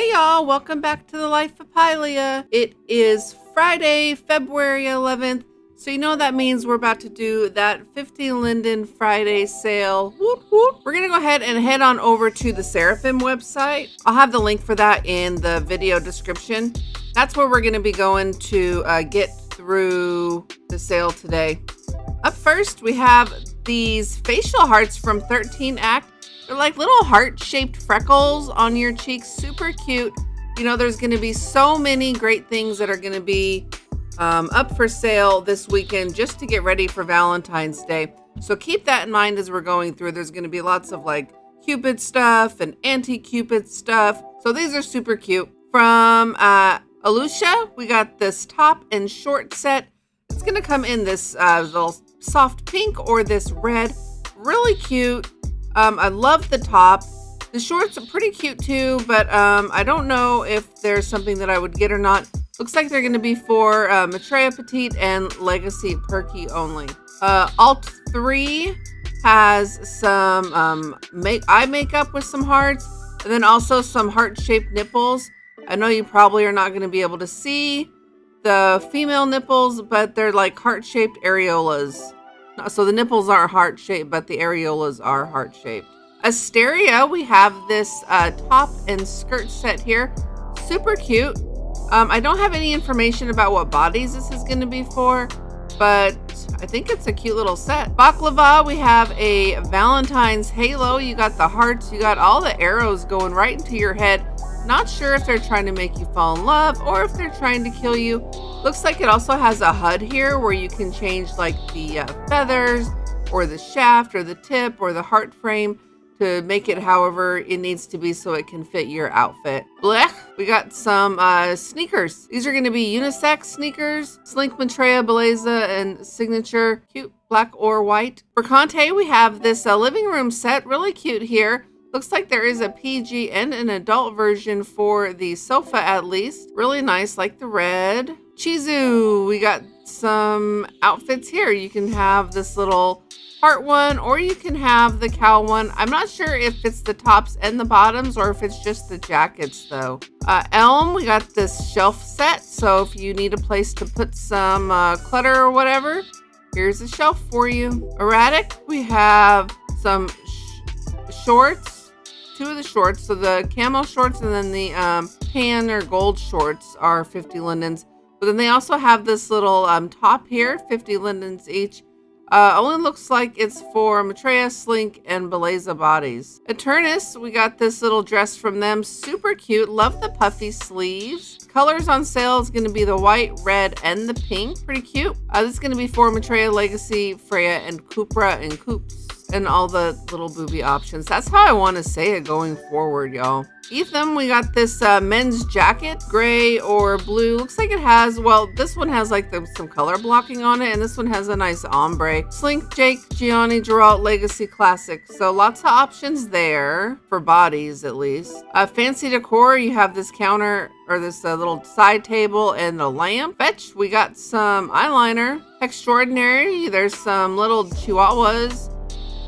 Hey y'all, welcome back to the Life of Pylia. It is Friday, February 11th. So you know that means we're about to do that 50 Linden Friday sale. Whoop, whoop. We're gonna go ahead and head on over to the Seraphim website. I'll have the link for that in the video description. That's where we're gonna be going to uh, get through the sale today. Up first, we have these facial hearts from 13 Act. Like little heart-shaped freckles on your cheeks, super cute. You know, there's gonna be so many great things that are gonna be um, up for sale this weekend just to get ready for Valentine's Day. So keep that in mind as we're going through. There's going to be lots of like Cupid stuff and anti-Cupid stuff. So these are super cute. From uh, Alucia, we got this top and short set. It's going to come in this uh, little soft pink or this red. Really cute. Um, I love the top. The shorts are pretty cute too, but um, I don't know if there's something that I would get or not. Looks like they're going to be for uh, Maitreya Petite and Legacy Perky only. Uh, Alt 3 has some um, make eye makeup with some hearts, and then also some heart-shaped nipples. I know you probably are not going to be able to see the female nipples, but they're like heart-shaped areolas. So the nipples aren't heart-shaped, but the areolas are heart-shaped. Asteria, we have this uh, top and skirt set here. Super cute. Um, I don't have any information about what bodies this is going to be for, but I think it's a cute little set. Baklava, we have a Valentine's halo. You got the hearts, you got all the arrows going right into your head. Not sure if they're trying to make you fall in love or if they're trying to kill you. Looks like it also has a HUD here where you can change like the uh, feathers or the shaft or the tip or the heart frame to make it however it needs to be so it can fit your outfit. Blech, we got some uh, sneakers. These are to be unisex sneakers. Slink Maitreya, Belleza, and Signature. Cute black or white. For Conte, we have this uh, living room set. Really cute here. Looks like there is a PG and an adult version for the sofa at least. Really nice, like the red. Chizu, we got some outfits here. You can have this little heart one or you can have the cow one. I'm not sure if it's the tops and the bottoms or if it's just the jackets though. Uh, Elm, we got this shelf set. So if you need a place to put some uh, clutter or whatever, here's a shelf for you. Erratic, we have some sh shorts, two of the shorts. So the camo shorts and then the um, tan or gold shorts are 50 lindens. But then they also have this little um, top here, 50 lindens each. Uh, only looks like it's for Maitreya, Slink, and Belleza bodies. Eternus, we got this little dress from them. Super cute. Love the puffy sleeves. Colors on sale is going to be the white, red, and the pink. Pretty cute. Uh, this is going to be for Maitreya, Legacy, Freya, and Kupra and Coops. And all the little booby options. That's how I want to say it going forward, y'all. Ethan, we got this uh, men's jacket, gray or blue. Looks like it has, well, this one has like the, some color blocking on it, and this one has a nice ombre. Slink, Jake, Gianni, Geralt, Legacy Classic. So lots of options there, for bodies at least. Uh, fancy decor, you have this counter or this uh, little side table and the lamp. Fetch, we got some eyeliner. Extraordinary, there's some little chihuahuas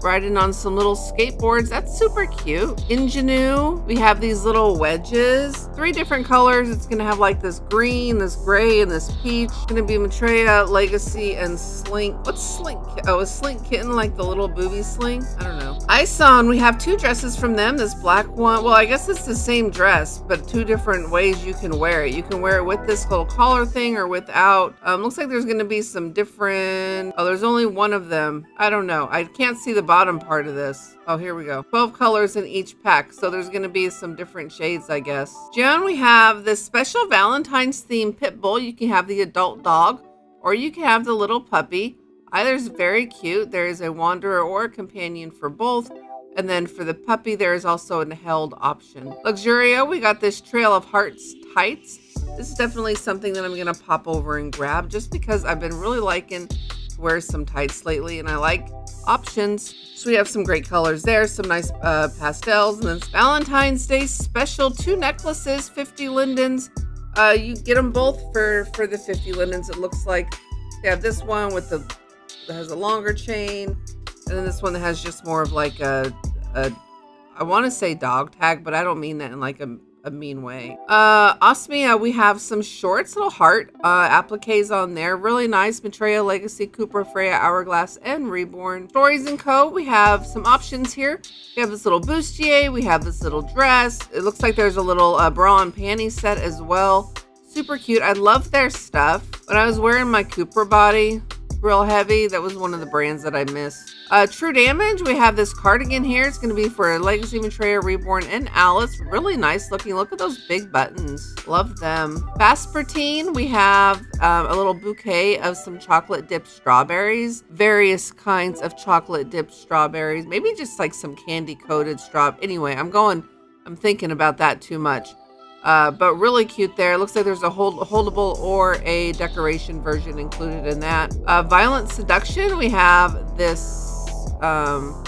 riding on some little skateboards. That's super cute. Ingenue, we have these little wedges, three different colors. It's gonna have like this green, this gray, and this peach. It's gonna be Maitreya, Legacy, and Slink. What's Slink? Oh, is Slink Kitten like the little booby sling? I don't know. Ison, we have two dresses from them. This black one, well, I guess it's the same dress, but two different ways you can wear it. You can wear it with this little collar thing or without. Um, looks like there's gonna be some different, oh, there's only one of them. I don't know. I can't see the bottom part of this. Oh, here we go. 12 colors in each pack. So there's going to be some different shades, I guess. Joan, we have this special Valentine's theme pit bull. You can have the adult dog or you can have the little puppy. Either is very cute. There is a wanderer or a companion for both. And then for the puppy, there is also an held option. Luxuria, we got this Trail of Hearts tights. This is definitely something that I'm going to pop over and grab just because I've been really liking to wear some tights lately and I like options. So we have some great colors there, some nice uh, pastels, and then Valentine's Day special two necklaces, 50 lindens. Uh, you get them both for for the 50 lindens. It looks like they have this one with the that has a longer chain, and then this one that has just more of like a, a I want to say dog tag, but I don't mean that in like a a mean way. Uh, Osmia, we have some shorts, little heart uh, appliques on there. Really nice. Maitreya, Legacy, Kupra, Freya, Hourglass, and Reborn. Stories & Co. We have some options here. We have this little bustier. We have this little dress. It looks like there's a little uh, bra and panty set as well. Super cute. I love their stuff. When I was wearing my Kupra body, real heavy. That was one of the brands that I missed. Uh, True Damage, we have this cardigan here. It's going to be for Legacy Maitreya, Reborn, and Alice. Really nice looking. Look at those big buttons. Love them. Vespertine, we have um, a little bouquet of some chocolate dipped strawberries. Various kinds of chocolate dipped strawberries. Maybe just like some candy coated straw. Anyway, I'm going, I'm thinking about that too much. Uh, but really cute there. Looks like there's a hold holdable or a decoration version included in that. Uh, Violent Seduction, we have this um,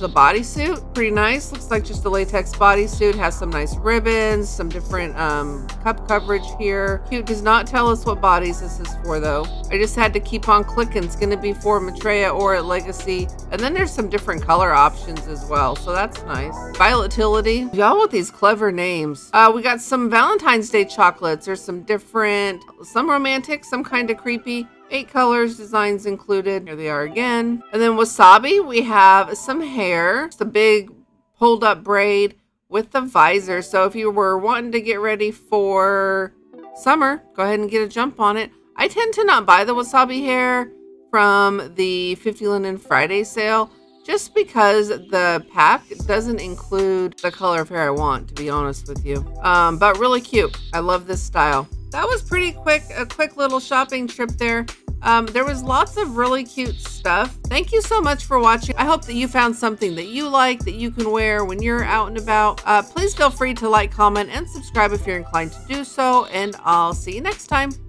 the bodysuit. Pretty nice. Looks like just a latex bodysuit. Has some nice ribbons, some different um, cup coverage here. Cute does not tell us what bodies this is for though. I just had to keep on clicking. It's to be for Maitreya or at Legacy. And then there's some different color options as well. So that's nice. Violetility. Y'all with these clever names. Uh, we got some Valentine's Day chocolates. There's some different, some romantic, some kind of creepy. Eight colors, designs included. Here they are again. And then wasabi, we have some hair. It's a big pulled up braid with the visor. So if you were wanting to get ready for summer, go ahead and get a jump on it. I tend to not buy the wasabi hair from the 50 Linden Friday sale just because the pack doesn't include the color of hair I want, to be honest with you. Um, but really cute. I love this style that was pretty quick, a quick little shopping trip there. Um, there was lots of really cute stuff. Thank you so much for watching. I hope that you found something that you like that you can wear when you're out and about. Uh, please feel free to like, comment, and subscribe if you're inclined to do so, and I'll see you next time.